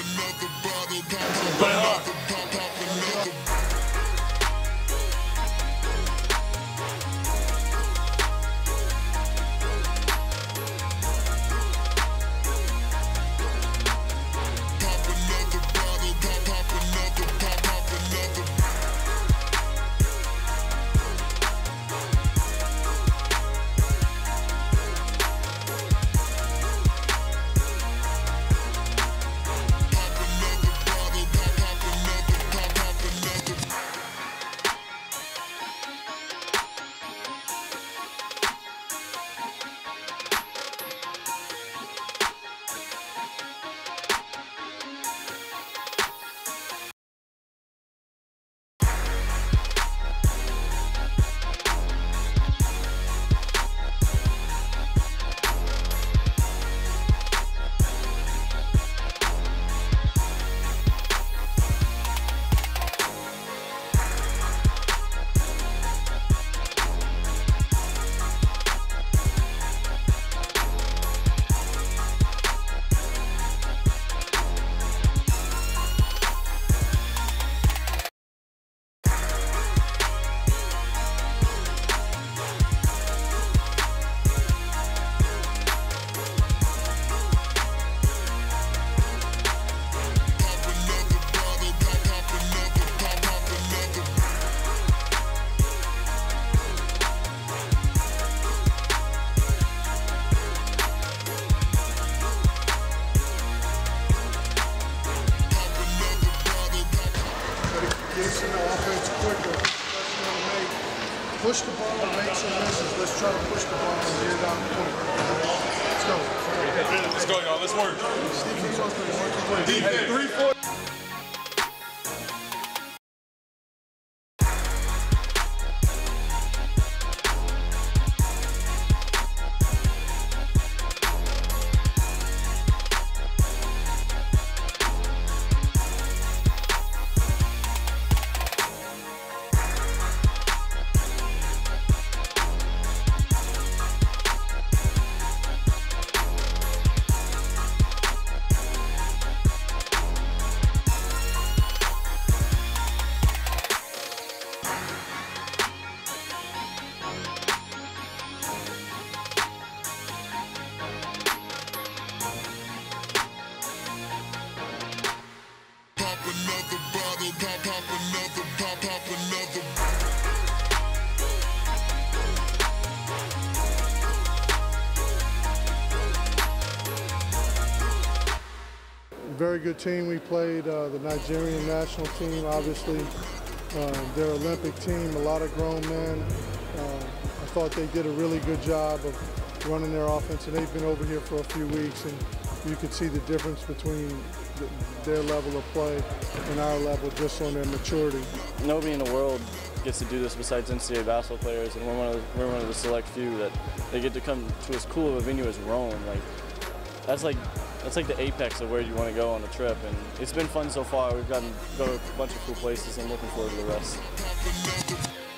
Play uh, hard. Gets in the offense quicker. That's what we make. Push the ball, and make some misses. Let's try to push the ball and get it out quick. Let's go. Let's go, y'all. Let's work. Defense on three, one, two, three. Defense. Three, four. Very good team we played. Uh, the Nigerian national team, obviously. Uh, their Olympic team, a lot of grown men. Uh, I thought they did a really good job of running their offense, and they've been over here for a few weeks, and you could see the difference between th their level of play and our level just on their maturity. Nobody in the world gets to do this besides NCAA basketball players, and we're one of the, we're one of the select few that they get to come to as cool of a venue as Rome. Like that's like that's like the apex of where you want to go on a trip, and it's been fun so far. We've gotten to go to a bunch of cool places. I'm looking forward to the rest.